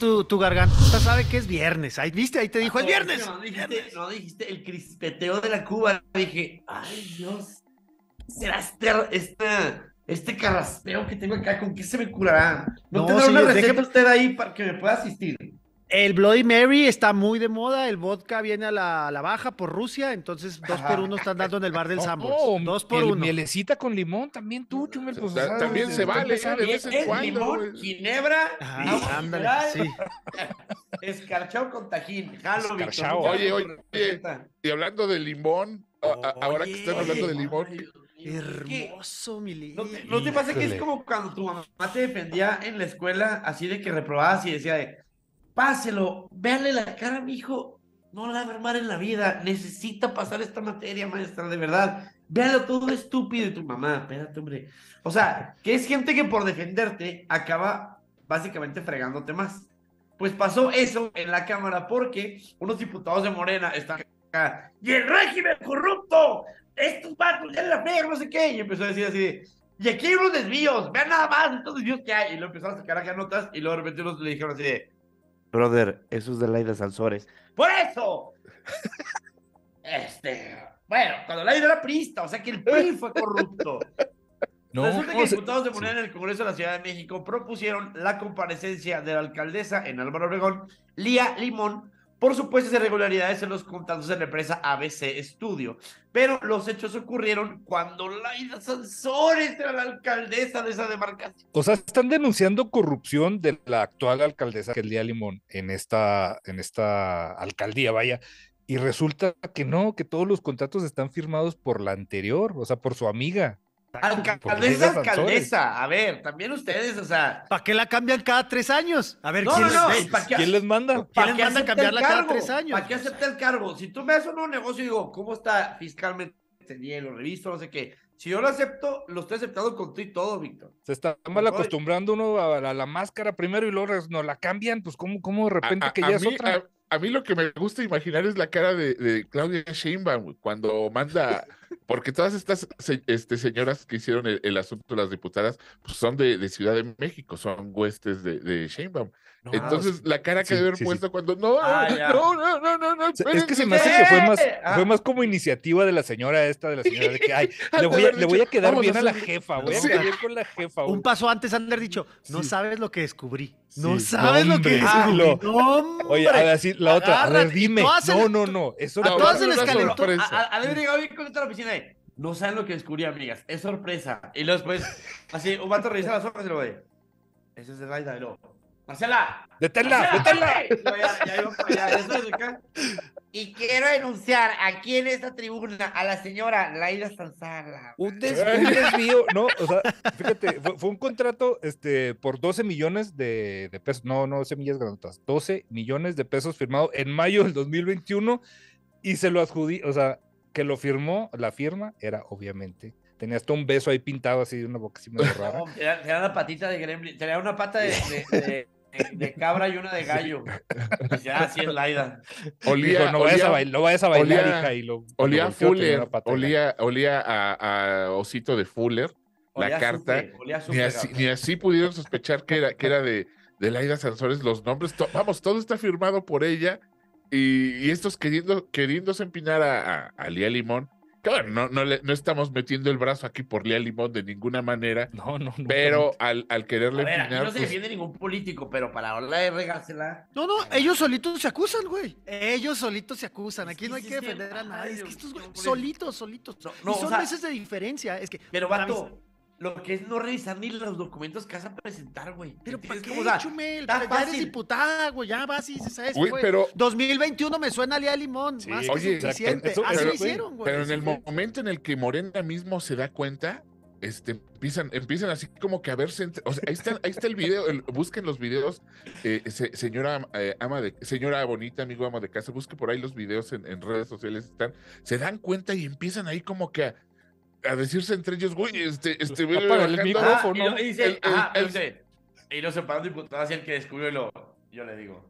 tu, tu garganta sabe que es viernes. Ahí, ¿viste? Ahí te dijo, es viernes. No dijiste, Viernes. no dijiste el crispeteo de la Cuba. Dije, ay Dios, ¿será este, este, este carraspeo que tengo acá? ¿Con qué se me curará? ¿No, No, tendrá una receta usted ahí para que me pueda asistir? El Bloody Mary está muy de moda. El vodka viene a la, a la baja por Rusia. Entonces, dos por uno están dando en el bar del Sambors. Oh, dos por miel- uno. Mielecita con limón también tú, Chumel. Pues, Ta- también se vale. ¿eh? de vez en cuando, limón, ginebra, Ajá, agua ándale, sí. escarchado con tajín. Jalo, Oye, oye. Y hablando de limón, ahora que están hablando de limón, Hermoso, mi. ¿No te, no te pasa que es como cuando tu mamá te defendía en la escuela, así de que reprobabas y decía de, páselo, véanle la cara mi hijo, no la va a armar en la vida, necesita pasar esta materia, maestra, de verdad. Véalo todo estúpido y tu mamá, espérate, hombre. O sea, que es gente que por defenderte acaba básicamente fregándote más. Pues pasó eso en la Cámara porque unos diputados de Morena están acá, y el régimen corrupto, estos vatos ya la fe, no sé qué, y empezó a decir así y aquí hay unos desvíos, vean nada más estos desvíos que hay, y lo empezaron a sacar acá notas, y luego de repente unos le dijeron así de, brother, eso es de Laida Sansores. ¡Por eso! este, bueno, cuando Laida era prista, o sea que el PRI fue corrupto. No, Resulta que o sea, diputados de Morena en el Congreso de la Ciudad de México propusieron la comparecencia de la alcaldesa en Álvaro Obregón, Lía Limón, por supuestas irregularidades en los contratos de la empresa ABC Estudio. Pero los hechos ocurrieron cuando Laida Sansores era la alcaldesa de esa demarcación. O sea, están denunciando corrupción de la actual alcaldesa, que es Lía Limón, en esta, en esta alcaldía, vaya. Y resulta que no, que todos los contratos están firmados por la anterior, o sea, por su amiga. Alcaldesa, alcaldesa. A ver, también ustedes, o sea. ¿Para qué la cambian cada tres años? A ver, No, ¿quién no, no. les- ¿para qué- ¿Quién les manda? ¿Quién ¿Para les qué manda cambiarla cada cargo? tres años? ¿Para qué acepta el cargo? Si tú me das un nuevo negocio y digo, ¿cómo está fiscalmente? Bien, lo reviso, no sé qué. Si yo lo acepto, lo estoy aceptando con tú y todo, Víctor. Se está mal acostumbrando uno a la, a la máscara primero y luego nos la cambian, pues cómo, cómo de repente a, que a ya es mí, otra. A- mí lo que me gusta imaginar es la cara de, de Claudia Sheinbaum cuando manda, porque todas estas este, señoras que hicieron el, el asunto de las diputadas, pues son de, de Ciudad de México, son huestes de, de Sheinbaum. Entonces, la cara que sí, debe haber sí, sí. puesto cuando, no, Ah, no, no, no, no, no, Es que se me hace que fue más, Ah. fue más como iniciativa de la señora esta, de la señora de que, ay, le voy a, le voy a quedar "Vamos bien a la jefa, voy a quedar bien con la jefa. Un güey". paso antes han de haber dicho, no Sí. sabes lo que descubrí. No Sí, sabes no, lo que descubrí. lo- No, hombre. Oye, a ver, así, la otra, a ver, Agárrate, dime. No, no, no, eso a va se a les calentó. A, llegado bien con a la oficina de, no saben lo que descubrí, amigas, es sorpresa. Y luego después, así, un vato revisa las hojas y luego de, ese es de Laida, y luego, Marcela, ¡Deténla, deténla! Y luego ya, ya iba para allá, eso es acá. Y quiero denunciar aquí en esta tribuna a la señora Laida Sanzala. Un, des- un desvío, no, o sea, fíjate, fue, fue un contrato este, por 12 millones de, de pesos, no, no semillas granotas, 12 millones de pesos firmado en mayo del 2021 y se lo adjudí, o sea, que lo firmó, la firma era obviamente, tenía hasta un beso ahí pintado así de una boca así medio rara. No, tenía, tenía una patita de gremlin, tenía una pata de, de, de- de- de cabra y una de gallo. Y dice, ah, sí es Laida. Olía, Dijo, no vayas a olía- bailar, no vayas a bailar, olía- hija, y lo, olía a Fuller, olía, olía a, a Osito de Fuller, Olía la carta, olía ni así, ni así pudieron sospechar que era, que era de, de Laida Sansores los nombres. to- vamos, todo está firmado por ella y, y estos queriendo, queriéndose empinar a, a, a Lía Limón. Bueno, no, no, le- no estamos metiendo el brazo aquí por Lía Limón de ninguna manera, No, no, no. pero al, al quererle A ver, empinar, no se pues, defiende ningún político, pero para hablar de regársela. No, no, ellos solitos se acusan, güey. Ellos solitos se acusan. Aquí no hay que defender a nadie. Es que estos güey, solitos, solitos. No, y o son sea- meses de diferencia. Es que. Pero, vato, lo que es no revisar ni los documentos que vas a presentar, güey. Pero ¿para qué, Como, o sea, Chumel? ya eres diputada, güey. Ya vas y dices, ¿sabes? Güey, güey? pero- 2021 me suena a Lía Limón. Sí, más que oye, suficiente. exacto, eso- Así pero- lo hicieron, güey. Pero en el Sí. momento en el que Morena mismo se da cuenta, este, empiezan, empiezan así como que a verse. entre- o sea, ahí está, ahí está el video, el- busquen los videos, eh, se- señora eh, ama de, señora bonita, amigo ama de casa, busque por ahí los videos en, en redes sociales, están, se dan cuenta y empiezan ahí como que a, a decirse entre ellos, güey, este, este, Apaga el micrófono. Ah, y, lo- y dice, El- el- ajá, el- dice, y no se para un diputado así el que descubrió y lo, yo le digo.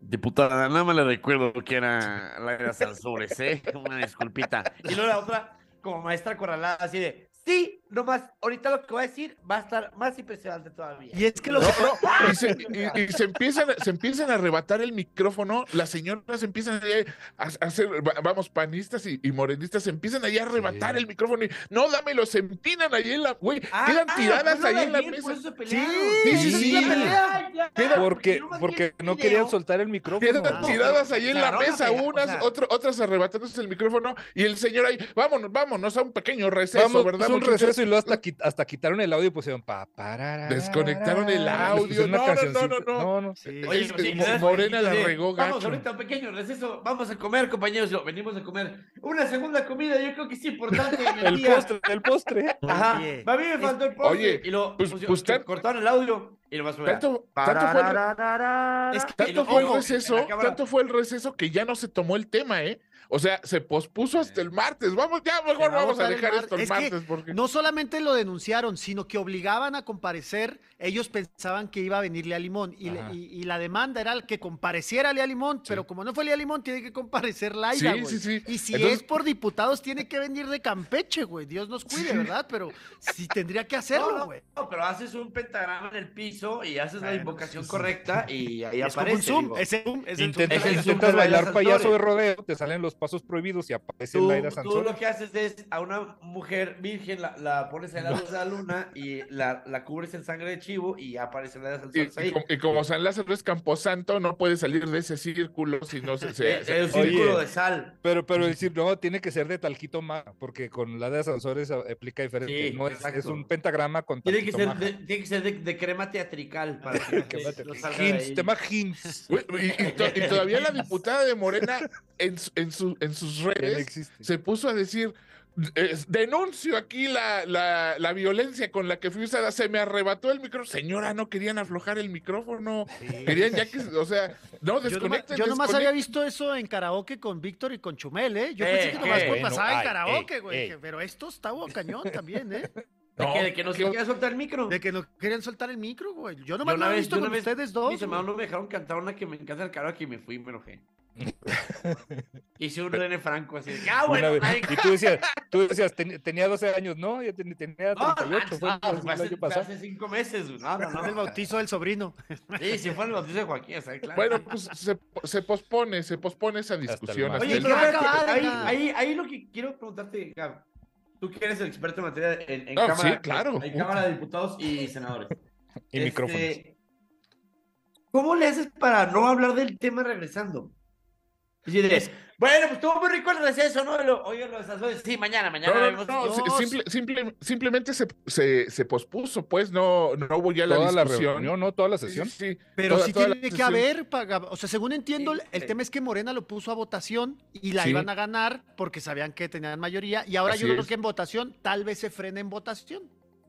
Diputada, nada más le recuerdo que era Laida Sansores, ¿eh? Una disculpita. Y luego la otra, como maestra corralada, así de, sí, nomás, ahorita lo que voy a decir va a estar más impresionante todavía. Y es que lo No, que no, y, se, y- y se empiezan, se empiezan a arrebatar el micrófono, las señoras empiezan a, a hacer, va- vamos, panistas y, y morenistas, se empiezan ahí a arrebatar Sí. el micrófono y no, dámelo, se empinan ahí en la, güey, Ah, quedan tiradas fue lo ahí en la mesa. Sí, sí, sí, ya, ya, Porque, más porque no video. querían soltar el micrófono. Quedan No, tiradas ahí en la mesa, o sea, unas, otro- otras arrebatándose el micrófono y el señor ahí, vámonos, vámonos a un pequeño receso, Vamos, ¿verdad? un receso y luego hasta, qui- hasta quitaron el audio y pusieron pa, pararara, Desconectaron el audio. No, no, no, no, no. no, no. Sí. Oye, Es- sí. Morena la regó Vamos gacho. ahorita a un pequeño receso, vamos a comer, compañeros. Yo, venimos a comer una segunda comida, yo creo que es importante el, El postre, el postre. Ajá. Oye. A mí me faltó el postre. Oye, y lo pues- pusieron- pues tan- cortaron el audio y lo más Tanto, tanto fue el, Es que- tanto lo- fue el receso, tanto fue el receso que ya no se tomó el tema, ¿eh? O sea, se pospuso hasta el martes. Vamos, ya mejor vamos a dejar esto el es que martes porque. No solamente lo denunciaron, sino que obligaban a comparecer. Ellos pensaban que iba a venir Lea Limón y, le- y- y la demanda era el que compareciera Lea Limón, pero como no fue LeaLimón, tiene que comparecer Laida, Sí, güey. sí, sí. Y si Entonces- es por diputados, tiene que venir de Campeche, güey. Dios nos cuide, ¿verdad? Pero sí tendría que hacerlo, no, güey. no, pero haces un pentagrama en el piso y haces la Bueno, invocación correcta y ahí Es como aparece. un Zoom, digo. es el Zoom, es el Zoom. Intentas, Zoom bailar payaso de rodeo, te salen los pasos prohibidos y aparece Tú, Laida tú Sansores. lo que haces es a una mujer virgen la, la pones en la luz de la luna y la, la cubres en sangre de chivo y aparece la de Y, y como, y como San Lázaro es Camposanto, no puede salir de ese círculo si no se. se- se- el círculo Oye. de sal. Pero, pero decir, no, tiene que ser de talquito maja, porque con la de Sansores a- aplica diferente. Sí, no es, es un pentagrama con Tiene que ser de, tiene que ser de, de crema teatrical para que no de ahí. tema Y, y to- y todavía la diputada de Morena en, en, su- en sus no redes se puso a decir. "Es- denuncio aquí la, la, la violencia con la que fui usada. Se me arrebató el micrófono. Señora, no querían aflojar el micrófono. Querían ya que, o sea, no, Yo nomás, desconecten. yo nomás había visto eso en karaoke con Víctor y con Chumel, ¿eh? Yo Eh, pensé que nomás eh, pues, bueno, pasaba en karaoke, ey, güey. ey. que- Pero esto estaba cañón también, ¿eh? De No, que, de que no se soltar el micro. De que no querían soltar el micro, güey. Yo Yo nomás lo he visto con vez, ustedes dos. mis hermanos no me dejaron cantar una que me encanta el karaoke y me fui y me enojé. Hice un René Franco así de ah, bueno, y tú decías, tú decías, "Ten- tenía 12 años, no, ya ten- tenía no, 38, fue no, el- fue el hace, año fue pasado. hace cinco meses. güey. No, no, Es el no. bautizo del sobrino. Sí, sí fue el bautizo de Joaquín, claro. Bueno, pues se, se pospone, se pospone esa discusión. hasta Oye, pero ahí, ahí, ahí lo que quiero preguntarte, Gab, tú que eres el experto en materia en, en No, Cámara, sí, claro. en Cámara de Diputados y Senadores. Y Este, micrófonos. ¿Cómo le haces para no hablar del tema regresando? Bueno, pues estuvo muy rico el receso, ¿no? Lo- Oye, los asesores, sí, mañana, mañana. No, vemos- no, simple- simple- simplemente se, se, se pospuso, pues no, no hubo ya la Toda la discusión. reunión, no, toda la sesión. sí, sí. Pero Toda- sí toda tiene que haber, paga- o sea, según entiendo, Sí, el tema es que Morena lo puso a votación y la Sí. iban a ganar porque sabían que tenían mayoría y ahora Así yo creo es. que en votación tal vez se frene en votación.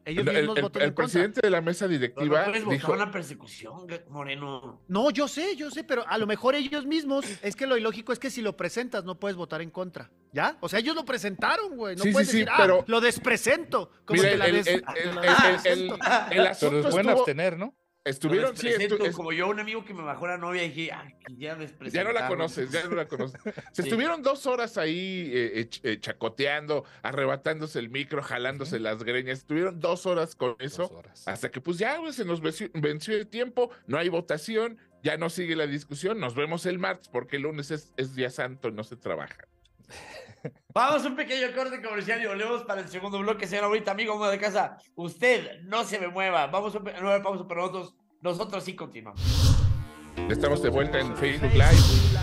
Ellos El, mismos el- voten el en contra. presidente de la mesa Pero no directiva puedes votar dijo, una persecución, Moreno. No, yo sé, yo sé, pero a lo mejor ellos mismos, es que lo ilógico es que si lo presentas no puedes votar en contra, ¿ya? O sea, ellos lo presentaron, güey, no Sí, sí, puedes sí, decir, pero- ah, lo despresento, como Mira, que la el, des- el- te el- la el- el- despresento. el- el asunto Pero es bueno estuvo- abstener, ¿no? Estuvieron, sí, estu- es- como yo, un amigo que me bajó la novia y dije, ay, ya les ya no la presentaron". conoces, ya no la conoces. Se Sí. estuvieron dos horas ahí eh, eh, eh, chacoteando, arrebatándose el micro, jalándose las greñas. Estuvieron dos horas con eso. Dos horas. Hasta que pues ya güey, se nos venció, venció el tiempo, no hay votación, ya no sigue la discusión, nos vemos el martes porque el lunes es, es día santo, no se trabaja. Vamos a un pequeño corte comercial y volvemos para el segundo bloque, señor ahorita, amigo amo de casa. Usted no se me mueva. Vamos a nueva pausa, pero nosotros, nosotros sí continuamos. Estamos de vuelta en Facebook Live.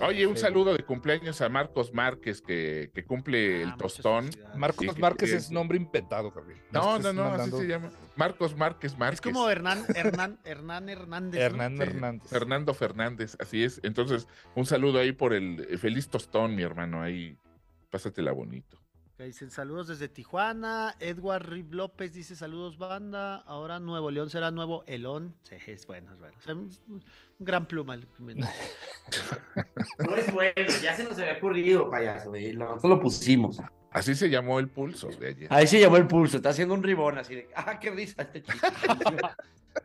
Oye, un saludo de cumpleaños a Marcos Márquez que, que cumple Ah, el tostón. Marcos que- Márquez que- es nombre inventado, Gabriel. No, no, no, así se llama. Marcos Márquez Márquez. Es como Hernán, Hernán, Hernán Hernández. ¿no? Hernán Sí, Hernández. Fernando Fernández, así es. Entonces, un saludo ahí por el feliz tostón, mi hermano. Ahí, pásatela bonito. Dicen saludos desde Tijuana. Edward Rib López dice saludos, banda. Ahora Nuevo León será Nuevo Elón. Sí, es bueno, es bueno. O sea, un, un gran pluma. el- No es bueno, ya se nos había ocurrido, payaso. Nosotros lo pusimos. Así se llamó el pulso de ayer. Ahí se llamó el pulso. Está haciendo un ribón así de, ah, qué risa este chico.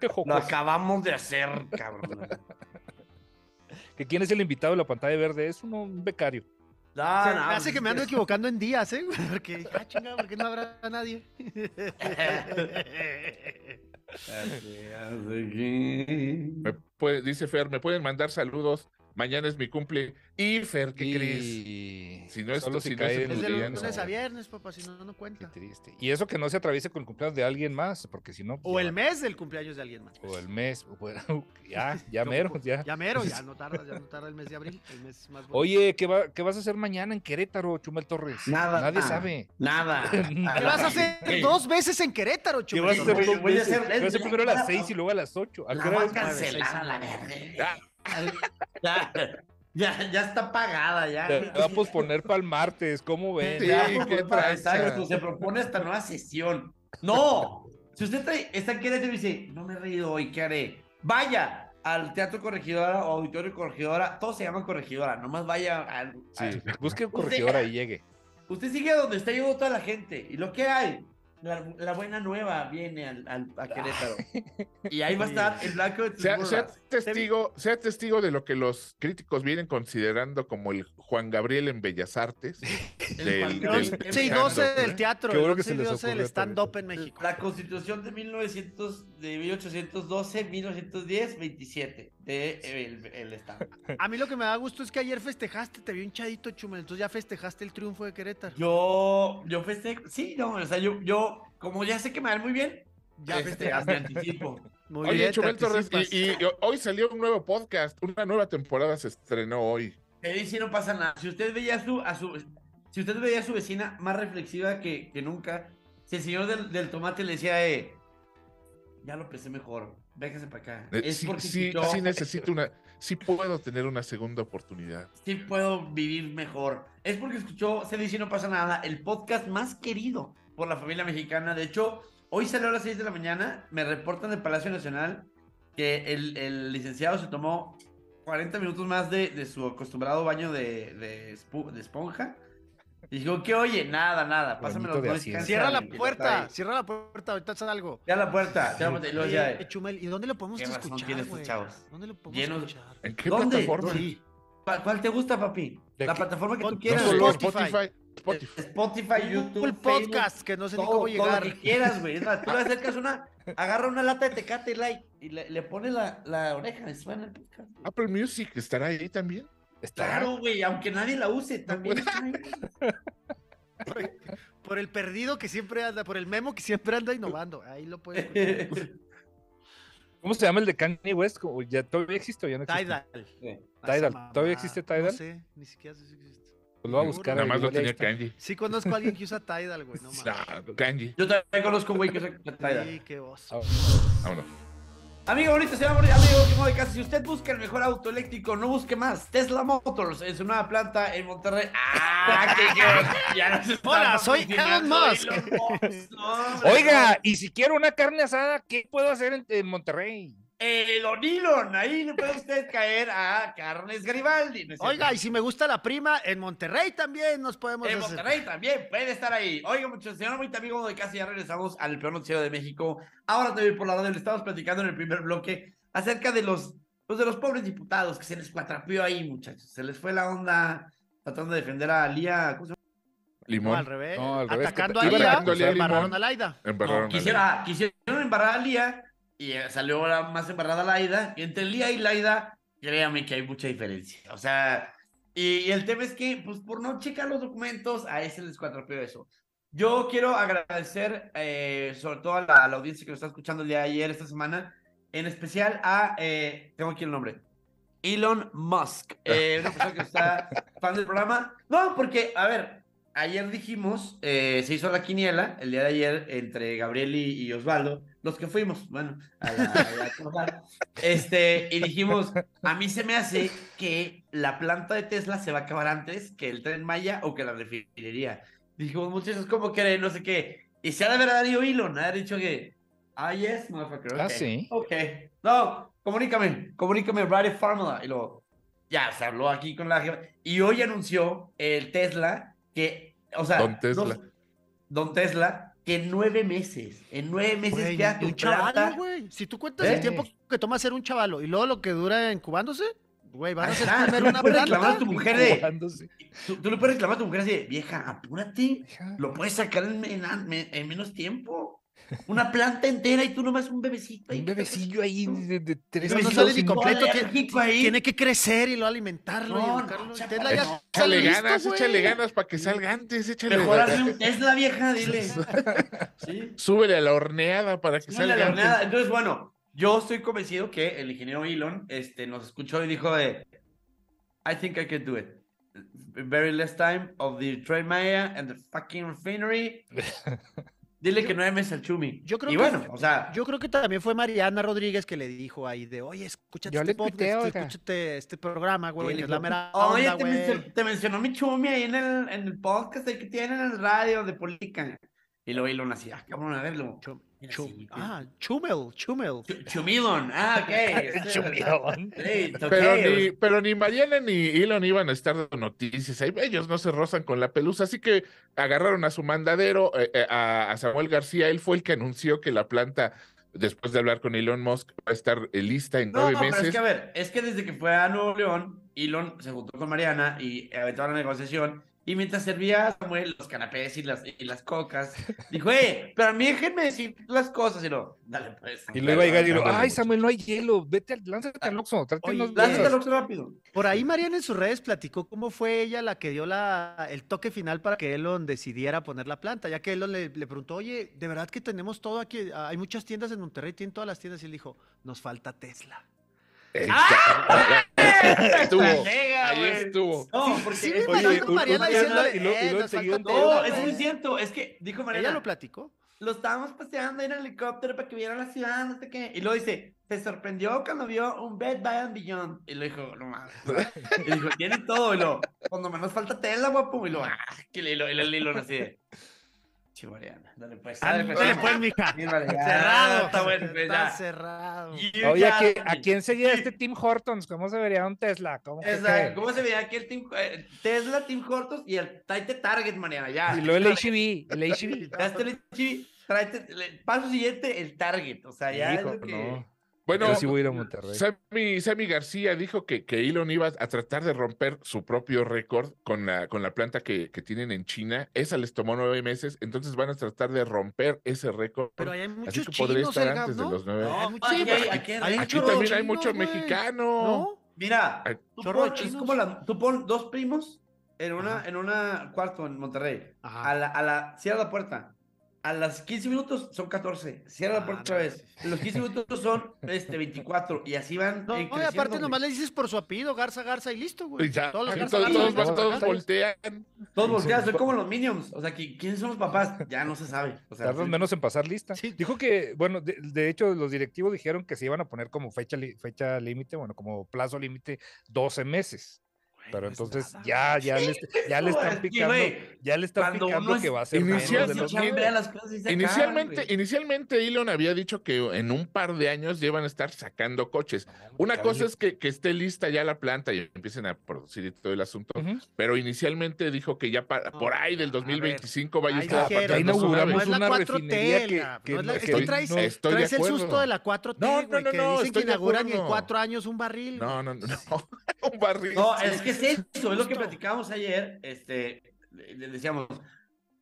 Qué Lo acabamos de hacer, cabrón. ¿Que ¿Quién es el invitado de la pantalla verde? Es uno, un becario. No, me hace pues que me ando equivocando en días, ¿eh? Porque, ah, chingada, ¿por qué no habrá nadie? Me puede- dice Fer, me pueden mandar saludos. Mañana es mi cumple. Y Fer, ¿qué crees? Y... Si no es- Solo si si no es cae de lunes no. a viernes, papá, si no, no Qué cuenta. triste. Y eso que no se atraviese con el cumpleaños de alguien más, porque si no. O ya el mes del cumpleaños de alguien más. O el mes. bueno, ya, ya mero, ya. Ya mero, ya no tarda, ya no tarda el mes de abril, el mes más bonito. Oye, ¿qué, va, ¿qué vas a hacer mañana en Querétaro, Chumel Torres? Nada. Nadie sabe. Nada. ¿Qué vas a hacer dos veces en Querétaro, ¿Qué vas a Chumel? hacer Voy- a hacer- ¿Qué vas a hacer primero a las seis y luego a las ocho? ¿A La qué a cancelar a la verga. Ya, ya, ya está pagada, ya. Te va a posponer para el martes, ¿cómo ves? Sí, Ya, qué para tranza. exacto, se propone esta nueva sesión. No, si usted trae, está Querétaro y dice, no me he reído hoy, ¿qué haré? Vaya al Teatro Corregidora o Auditorio Corregidora, todos se llaman Corregidora, nomás vaya al... Sí, busque corregidora y llegue. Usted sigue donde está llegando toda la gente. Y lo que hay, la, la buena nueva viene al, al- a Querétaro. Y ahí va a estar el blanco de tus Sea, sea testigo, sea testigo de lo que los críticos vienen considerando como el Juan Gabriel en Bellas Artes. El del- Juan El Gabriel. del- 11 y stand-up, 12 del teatro, Qué el bueno que 11 se y les 12 del stand-up en México. La constitución de 1900, de 1812, 1910, 27 de el, el Estado. A mí lo que me da gusto es que ayer festejaste, te vi hinchadito, Chumel, entonces ya festejaste el triunfo de Querétaro. Yo, yo festejo, sí, no, o sea, yo, yo, como ya sé que me va a ir muy bien, Ya este, festejaste. me anticipo. Muy Oye, bien, Torres, y, y hoy salió un nuevo podcast, una nueva temporada se estrenó hoy. Ahí sí no pasa nada. Si usted veía a su, a su, si usted veía a su vecina más reflexiva que, que nunca, si el señor del, del tomate le decía, eh, ya lo pensé mejor, véngase para acá. Eh, Es sí, porque sí, escuchó, sí necesito una, sí puedo tener una segunda oportunidad. sí puedo vivir mejor. Es porque escuchó, se dice no pasa nada, el podcast más querido por la familia mexicana. De hecho, hoy salió a las 6 de la mañana, me reportan del Palacio Nacional que el, el licenciado se tomó 40 minutos más de, de su acostumbrado baño de, de, de esponja. Y dijo, ¿qué oye? Nada, nada, pásame Bañito los de noise asiento. Cierra la puerta, cierra la puerta, ahorita. Cierra la puerta, cierra la puerta. Y luego ya, Oye, Chumel, ¿y dónde lo podemos Qué escuchar, tienen estos chavos. ¿Dónde lo podemos Llenos- escuchar? ¿En qué ¿Dónde? plataforma? Sí. ¿Cuál, te gusta, papi? ¿De La qué? plataforma que tú No quieras. Solo Spotify. Spotify. Spotify. Spotify, YouTube, Google Facebook, Podcast, que no sé ni todo, cómo todo llegar. lo que quieras, güey. Tú le acercas una, agarra una lata de tecate like y le, le pones la, la oreja y suena el podcast. güey. Apple Music estará ahí también. Está. Claro, güey, aunque nadie la use, también está ahí. Por, el perdido que siempre anda, por el memo que siempre anda innovando. Ahí lo puedes. ¿Cómo se llama el de Kanye West? ¿Cómo- ¿Ya todavía existe o ya no existe? Tidal. Tidal. Esa mamá, ¿Todavía existe Tidal? No sé, ni siquiera sé si existe. Pues lo voy a buscar. Nada más lo tenía. Kanji. Sí conozco a alguien que usa Tidal, güey, no mames. Ah, Kanji. Yo también conozco un güey que usa Tidal. Sí, qué. Ah, Vámonos. Amigo bonito, señor bonito, amigo último de casa. Si usted busca el mejor auto eléctrico, no busque más. Tesla Motors en su nueva planta en Monterrey. ¡Ah! ya nos están Hola, soy Elon Musk. Elon Musk. No, hombre, Oiga, y si quiero una carne asada, ¿qué puedo hacer en, en Monterrey? Don Elon, ahí le puede usted caer a Carnes Garibaldi. Oiga, y si me gusta la prima, en Monterrey también nos podemos En hacer. Monterrey también puede estar ahí. Oiga, muchachos, señor muy amigo de casa, ya regresamos al peor noticiero de México. Ahora también por la radio le estamos platicando en el primer bloque acerca de los, pues, de los pobres diputados que se les cuatrapeó ahí, muchachos. Se les fue la onda tratando de defender a Lía. ¿cómo se llama? No, Limón. al revés. No, al revés, Atacando a Lía, embarraron a Laida. Embarraron No, a quisiera, quisieron embarrar a Lía y eh, salió ahora más embarrada Laida. Y entre Lía y Laida, créame que hay mucha diferencia. O sea, y, y el tema es que, pues por no checar los documentos, a ese les cuatropeó eso. Yo quiero agradecer, eh, sobre todo a la, a la audiencia que nos está escuchando el día de ayer, esta semana, en especial a, eh, tengo aquí el nombre, Elon Musk, eh, una persona que está fan del programa. No, porque, a ver, ayer dijimos, eh, se hizo la quiniela el día de ayer entre Gabriel y, y Osvaldo, los que fuimos, bueno, a la, a la este, y dijimos, a mí se me hace que la planta de Tesla se va a acabar antes que el tren Maya o que la refinería. Dijimos, muchachos, ¿cómo creen? No sé qué. Y se ha de haber dado Elon, ha dicho que, ah, yes, motherfucker, Ah, ok. sí. Ok. No, comunícame, comunícame, a formula. Y luego, ya, se habló aquí con la. Y hoy anunció el Tesla que, o sea, Don Tesla. dos- Don Tesla, que en nueve meses, en nueve meses Güey, ya tu un chavalo, planta- güey. Si tú cuentas ¿Eh? el tiempo que toma hacer un chavalo y luego lo que dura incubándose, Güey, van a está, primero tú una puedes reclamar a tu mujer de. Tú, tú le puedes reclamar a tu mujer así de, vieja, apúrate. Lo puedes sacar en, en- en menos tiempo. Una planta entera y tú nomás un bebecito. ahí Un bebecillo ahí de, de tres Eso no sale ni completo. Tiene, alérgico ahí. tiene que crecer y luego alimentarlo. No, no, educarlo. chapo, Tesla ya no. Échale ganas, échale ganas para que salga antes, échale Mejor hazle un Tesla, vieja, dile. Sí. Súbele a la horneada para que No le salga hagas antes. nada. Entonces, bueno, yo estoy convencido que el ingeniero Elon este, nos escuchó y dijo de, I think I can do it. Very less time of the trade Maya and the fucking refinery. Dile que nueve meses al Chumi. yo creo y que- bueno, o sea, Yo creo que también fue Mariana Rodríguez que le dijo ahí de, oye, escúchate Yo este le podcast, tuiteo, este- escúchate este programa, güey, que es la mera Oye, onda, te, mencionó, te mencionó mi chumi ahí en el, en el podcast el que tienen en el radio de política. Y luego Elon así, ah, cabrón, a verlo. Chum- chum- ah, Chumel, Chumel. Ch- Chumilon, ah, ok. Sí, it's Pero okay, ni, pero ni Mariana ni Elon iban a estar dando noticias. Ellos no se rozan con la pelusa, así que agarraron a su mandadero, eh, eh, a, a Samuel García. Él fue el que anunció que la planta, después de hablar con Elon Musk, va a estar eh, lista en No, nueve no, pero es meses. que a ver, es que desde que fue a Nuevo León, Elon se juntó con Mariana y aventaron la negociación. Y mientras servía Samuel los canapés y las, y las cocas, dijo, eh, pero a mí déjenme decir las cosas. Y lo, dale pues. Y luego iba a llegar y Ándale, ay. Samuel, no hay hielo, vete, al- lánzate al Oxxo, Lánzate hielos". al Oxxo rápido. Por ahí Mariana en sus redes platicó cómo fue ella la que dio la, el toque final para que Elon decidiera poner la planta, ya que Elon le, le preguntó, oye, de verdad que tenemos todo aquí, hay muchas tiendas en Monterrey, tienen todas las tiendas, y él dijo, nos falta Tesla. Estuvo, ahí estuvo. No, porque Sí, es- Oye, Mariana un- diciéndole, y lo- y "Eh, lo No, Tesla". es muy cierto. Es que dijo Mariana. Ella lo platicó. lo estábamos paseando en helicóptero para que vieran la ciudad, no sé qué. Y luego dice, se sorprendió cuando vio un Bed Bath and Beyond. Y lo dijo, no mames. Y dijo, tiene todo. Y lo, cuando menos falta tela, guapo. Y lo, ah, que le lo, el así. Chivariana, dale pues. Dale pues, Dale pues, mija. Cerrado. Está bueno, pues, Está ya. cerrado. You Oye, ¿a, me. ¿a quién seguía este Tim Hortons? ¿Cómo se vería un Tesla? ¿Cómo que Exacto. qué? ¿Cómo se veía aquí el team, eh, Tesla, Team Hortos y el Tráete Target, Mariana? Ya. Y luego el HB, el HB. El HB, paso siguiente, el Target. O sea, ya es Hijo, lo que... no. Bueno, Yo sí voy a ir a Monterrey. Sammy, Sammy García dijo que, que Elon iba a tratar de romper su propio récord con la, con la planta que, que tienen en China. Esa les tomó nueve meses, entonces van a tratar de romper ese récord. Pero hay Así muchos que podría chinos, estar antes de los nueve. No, aquí chinos. hay- aquí hay- Hay un Aquí chorro de también hay chinos, mucho güey. mexicano. ¿No? Mira, tú, chorro de pon, es chinos. como la, tú pon dos primos en una, Ajá. en una cuarto en Monterrey. Ajá. A la, a la, cierra la puerta. A las 15 minutos son 14. Cierra la Ah, puerta no, otra vez. sí. Los 15 minutos son este, 24. Y así van. No, eh, y aparte nomás le dices por su apellido, Garza, Garza y listo, güey. Ya, Todos los todos, Garza, todos, Garza, todos voltean. Todos volteados, son como los Minions. O sea, ¿qui- ¿quiénes son los papás? Ya no se sabe. O sea, Tardan sí. menos en pasar lista. Sí. Dijo que, bueno, de, de hecho, los directivos dijeron que se iban a poner como fecha li- fecha límite, bueno, como plazo límite, 12 meses. Pero entonces nada. ya, ya le, ya le están es que, picando, ya le están picando uno es que va a ser inicial- de los chambea nueve. las cosas y se acaban, Inicialmente, inicialmente Elon había dicho que en un par de años ya iban a estar sacando coches. Una cosa es que, que esté lista ya la planta y empiecen a producir y todo el asunto, Ujú. pero inicialmente dijo que ya para, por ahí del a ver, 2025 vaya a ahí estar Ya inauguramos. No una 4T, refinería que- que no es la- que estoy- traes, no, estoy traes el susto de la 4T, No, no, no, que no, dicen estoy que inauguran en cuatro años un barril. No, no, no, un barril. No, es que es eso, es lo que platicábamos ayer, este, le decíamos,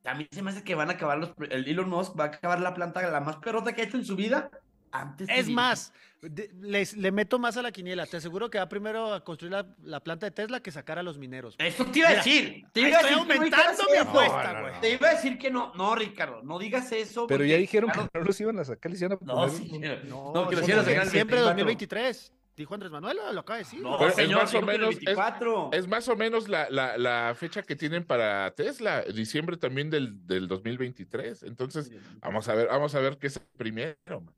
a mí se me hace que van a acabar los, el Elon Musk va a acabar la planta la más perrota que ha hecho en su vida antes Es más, de- les- le meto más a la quiniela. Te aseguro que va primero a construir la, la planta de Tesla que sacar a los mineros. Eso te iba a decir, te iba a estoy decir que no aumentando mi apuesta, no, güey. no. Te iba a decir que no, no, Ricardo, no digas eso. Pero porque, ya dijeron claro, que no los iban a sacar, les iban a No, poner sí, un- No, no, que lo sí, hicieron en sacar Siempre 24. 2023. Dijo Andrés Manuel, lo acaba de decir. No, Pero es más o menos- es- 24. Es más o menos la, la, la fecha que tienen para Tesla, diciembre también del, del 2023. Entonces, vamos a ver, vamos a ver qué es primero. man.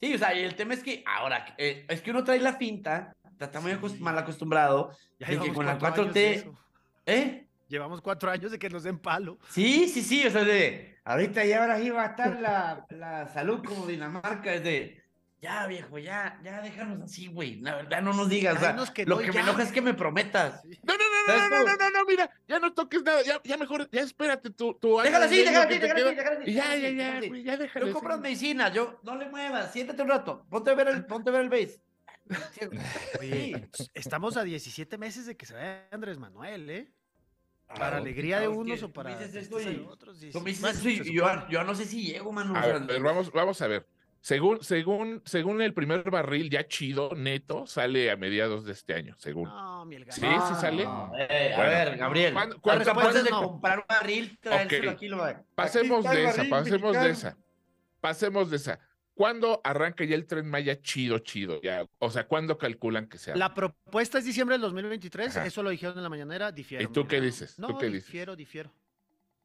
Sí, o sea, y el tema es que ahora, eh, es que uno trae la finta, está muy acos- mal acostumbrado, Ya de que llevamos con la cuatro años de 4T, eso. ¿eh? Llevamos cuatro años de que nos den palo. Sí, sí, sí, o sea, de, ahorita ya ahora sí va a estar la, la salud como Dinamarca, es de, ya viejo, ya, ya déjanos así, güey, la verdad no nos digas, o sea, Dinos que lo no, que me ya. enoja es que me prometas. No, no, no, ¿Sabes no, no, cómo? no, no, no, mira, ya no toques nada, ya, ya mejor, ya espérate tu, tu Déjala así, déjala así, déjala así, déjala así. Ya, ya, déjala ya, güey, ya déjalo. Yo compras medicina, yo, no le muevas, siéntate un rato, ponte a ver el, ponte a ver el base. Oye, estamos a 17 meses de que se vaya Andrés Manuel, ¿eh? Ah, Para no. alegría de unos que o para tú me dices esto tristeza de y- otros. Tú me dices Bueno, eso y se yo, yo no sé si llego, mano. o A sea, ver, pero vamos, vamos a ver. Según, según, según el primer barril ya chido, neto, sale a mediados de este año, según. No, mi Sí, sí sale. Eh, a ver, Gabriel. ¿Cuándo- ¿Cuánto cuánto- respuesta cuándo- de no? comprar un barril? Traérselo Ok. aquí, lo va. Pasemos Aquí de esa, barril pasemos de esa. Pasemos de esa. ¿Cuándo arranca ya el tren Maya chido, chido? Ya, o sea, ¿cuándo calculan que sea? La propuesta es diciembre del 2023, Ajá. eso lo dijeron en la mañanera, difiero. ¿Y tú qué dices? No, ¿Tú qué dices? difiero, difiero.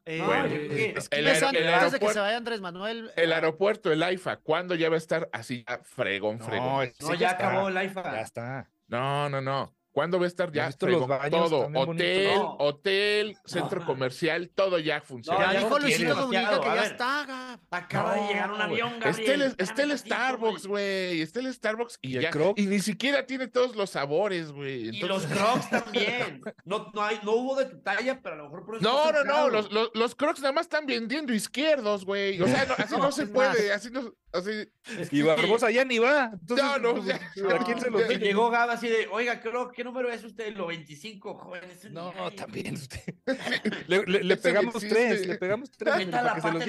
Eh, Bueno, es que el mes aer- antes el de que aeropuerto- se vaya Andrés Manuel. El ah, aeropuerto, el AIFA, ¿cuándo ya va a estar así ya fregón, No, fregón? No, ya está, acabó el IFA. Ya está. No, no, no. ¿Cuándo va a estar ¿No ya todo? Hotel, No. hotel, centro No. comercial, todo ya funciona. No, Ya ya dijo Luisito Comunica que ya está. Gab. Acaba de llegar un avión, Está el, Gabriel. está el Starbucks, güey. Está el Starbucks y, ¿Y el ya. Croc? Y ni siquiera tiene todos los sabores, güey. Y los Crocs también. No, no, hay, no hubo de tu talla, pero a lo mejor por eso No, no, no, los, los, los Crocs nada más están vendiendo izquierdos, güey. O sea, no, así no, No, se puede, más. así no, así. Es que Y sí. Barbosa ya ni va. Entonces, No, no, pues, ya. ¿a quién se lo Ya. Llegó Gab así de, oiga, creo, ¿qué número es usted? Lo 25, joven. No, hay". también usted. Le, le- pegamos existe. tres, le pegamos tres Meta la los pata en un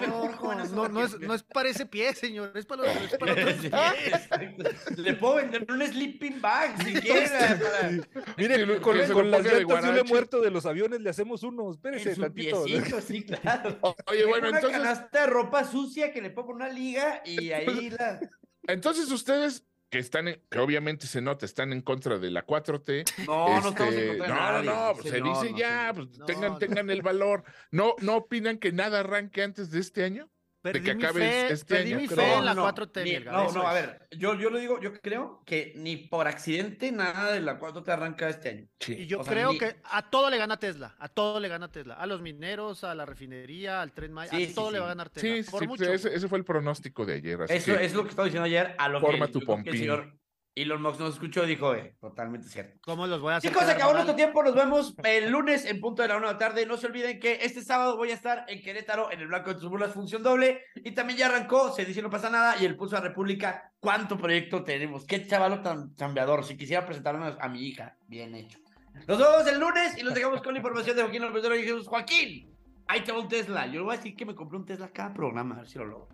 mejor, joven, No, no, no es, no es para ese pie, señor, es para, es para otros Sí, pies. exacto. Le puedo vender un sleeping bag si quiere. para- Mire, con, las llantas de guarache. muerto de los aviones le hacemos uno. Espérese En su tantito. piecito, sí, claro. Oye, bueno, una entonces, canasta de ropa sucia que le pongo una liga y ahí la... entonces ustedes que están, en- que obviamente se nota, están en contra de la 4T. No, no estamos en este, contra de no, nadie, no, pues se dice no, ya, pues No, tengan, tengan el valor. ¿No, ¿No opinan que nada arranque antes de este año? Perdí que mi acabe fe, este perdí año, mi fe en la no, 4T, ni- Mielga, no, no, a ver, yo, yo lo digo, yo creo que ni por accidente nada de la 4 te arranca este año. Y yo O sea, creo ni- que a todo le gana Tesla, a todo le gana Tesla, a los mineros, a la refinería, al tren Maya, Sí, a sí, todo le sí. va a ganar Tesla. Sí, por sí, mucho. ese, ese fue el pronóstico de ayer. Así Eso que- es lo que estaba diciendo ayer, a lo Forma que, tu que el señor Elon Musk nos escuchó, dijo, eh, totalmente cierto. ¿Cómo los voy a hacer? Chicos, acabó nuestro tiempo. Nos vemos el lunes en punto de la una de la tarde. No se olviden que este sábado voy a estar en Querétaro en el Blanco de tus Burlas, función doble. Y también ya arrancó, se dice no pasa nada. Y el Pulso a República, ¿cuánto proyecto tenemos? Qué chavalo tan chambeador. Si quisiera presentarnos a mi hija, bien hecho. Nos vemos el lunes y los dejamos con la información de Joaquín López y Jesús. Joaquín, ahí te va un Tesla. Yo le voy a decir que me compré un Tesla cada programa, a ver si lo logro.